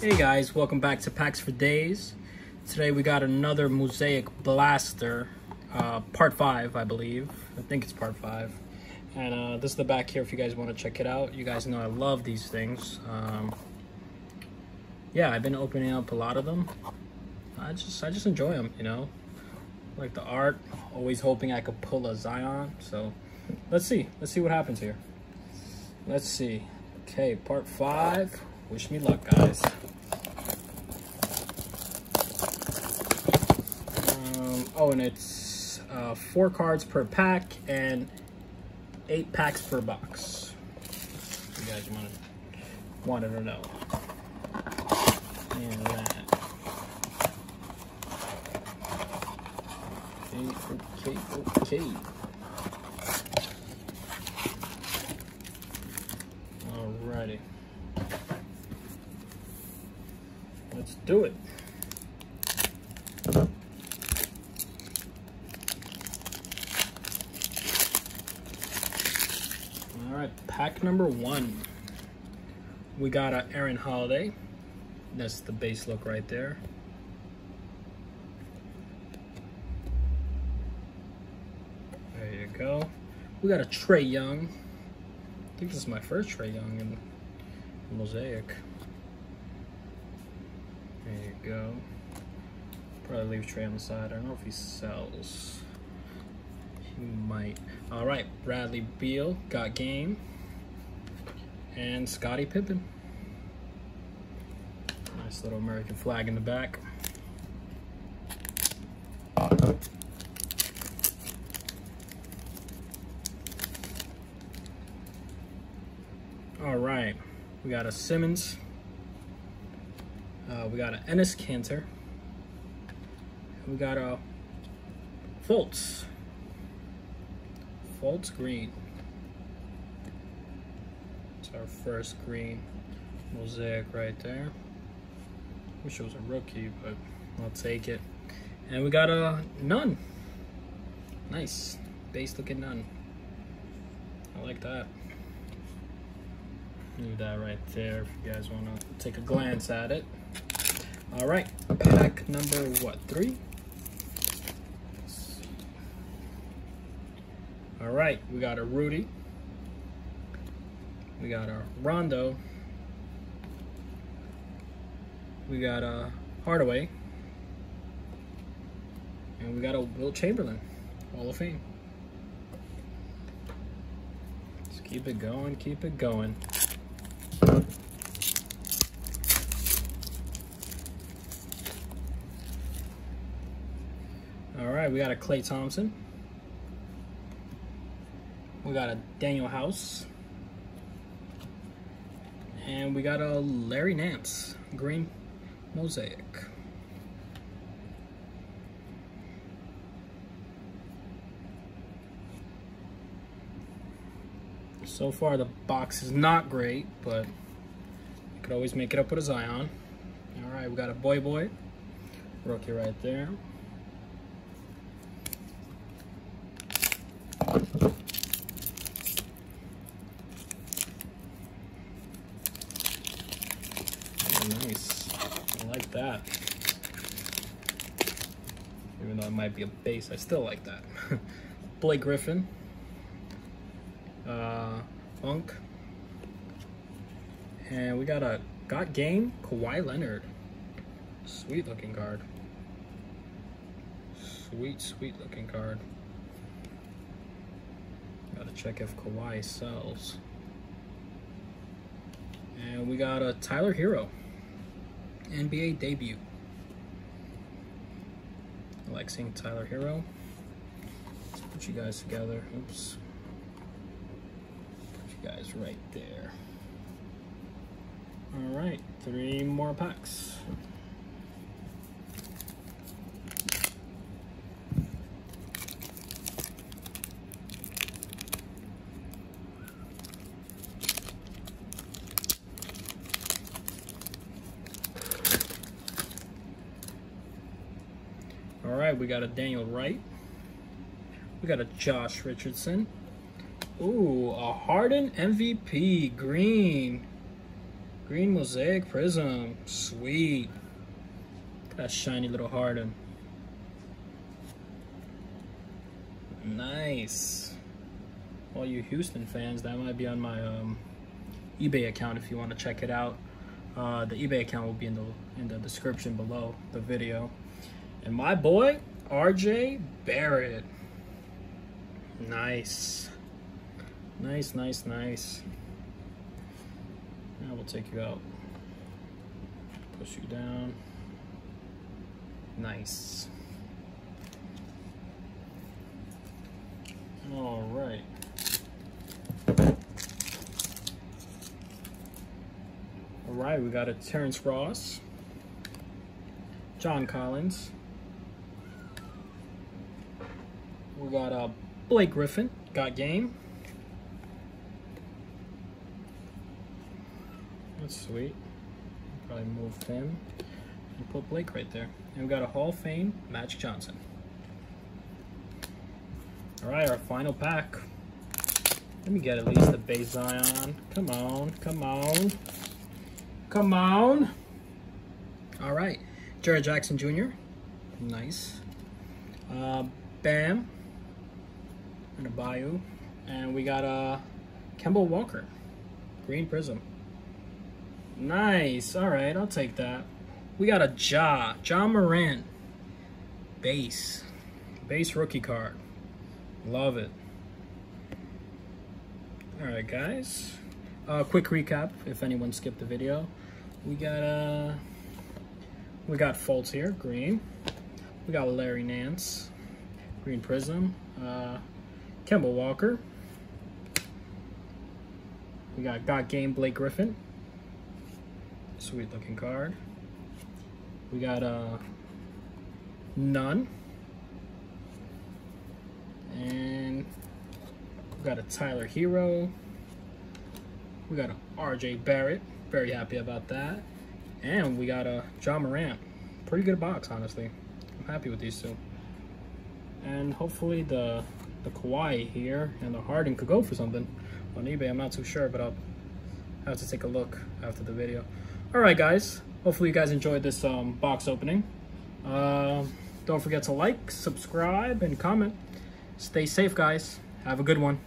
Hey guys, welcome back to Packs for Days. Today we got another Mosaic Blaster, uh, part 5 I believe. I think it's part 5. And uh, this is the back here if you guys want to check it out. You guys know I love these things. Um, yeah, I've been opening up a lot of them. I just I just enjoy them, you know. Like the art, always hoping I could pull a Zion. So let's see. Let's see what happens here. Let's see. Okay, part 5. Wish me luck, guys. Oh, and it's uh, four cards per pack and eight packs per box. you guys wanted, wanted to know. And that. Okay, okay, okay. Alrighty. Let's do it. All right, pack number one. We got a Aaron Holiday. That's the base look right there. There you go. We got a Trae Young. I think this is my first Trae Young in Mosaic. There you go. Probably leave Trae on the side. I don't know if he sells. He might. All right, Bradley Beal got game and Scottie Pippen. Nice little American flag in the back. All right, we got a Simmons. Uh, we got an Enes Kanter. We got a Fultz. Fultz green It's our first green mosaic right there. Wish it was a rookie, but I'll take it. And we got a Nunn. Nice. Base looking Nunn. I like that. Leave that right there if you guys want to take a glance at it. All right, pack number what, three? All right, we got a Rudy. We got a Rondo. We got a Hardaway. And we got a Wilt Chamberlain, Hall of Fame. Let's keep it going, keep it going. All right, we got a Klay Thompson. We got a Danuel House. And we got a Larry Nance green mosaic. So far the box is not great, but you could always make it up with a Zion. All right, we got a Bol Bol rookie right there. like that. Even though it might be a base, I still like that. Blake Griffin. Uh, Funk. And we got a Got Game, Kawhi Leonard. Sweet looking card. Sweet, sweet looking card. Gotta check if Kawhi sells. And we got a Tyler Herro. NBA debut. Like Tyler Herro. Let's put you guys together. Oops. Put you guys right there. All right, three more packs. We got a Delon Wright. We got a Josh Richardson. Ooh, a Harden MVP, green. Green mosaic prism, sweet. That shiny little Harden. Nice. All you Houston fans, that might be on my um, eBay account if you want to check it out. Uh, the eBay account will be in the in the description below the video. And my boy, RJ Barrett. Nice. Nice, nice, nice. Now we'll take you out. Push you down. Nice. All right. All right, we got a Terrence Ross, John Collins. We got a uh, Blake Griffin, got game. That's sweet. Probably move him and put Blake right there. And we got a Hall of Fame, Magic Johnson. All right, our final pack. Let me get at least the base Zion. Come on, come on. Come on. All right, Jaren Jackson Jr. Nice. Uh, Bam. And a Bayou. And we got uh, Kemba Walker. Green Prism. Nice. All right, I'll take that. We got a Ja. Ja Morant. Base. Base rookie card. Love it. All right, guys. Uh, quick recap, if anyone skipped the video. We got uh, we got Fultz here, green. We got Larry Nance, green prism. Uh, Kemba Walker. We got Got Game Blake Griffin. Sweet looking card. We got uh, Nunn. And we got a Tyler Herro. We got a RJ Barrett. Very happy about that. And we got a Ja Morant. Pretty good box, honestly. I'm happy with these two. And hopefully the the Kawhi here and the Harden could go for something on eBay. I'm not too sure, but I'll have to take a look after the video. All right, guys. Hopefully you guys enjoyed this um, box opening. Uh, don't forget to like, subscribe, and comment. Stay safe, guys. Have a good one.